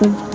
Здравствуй.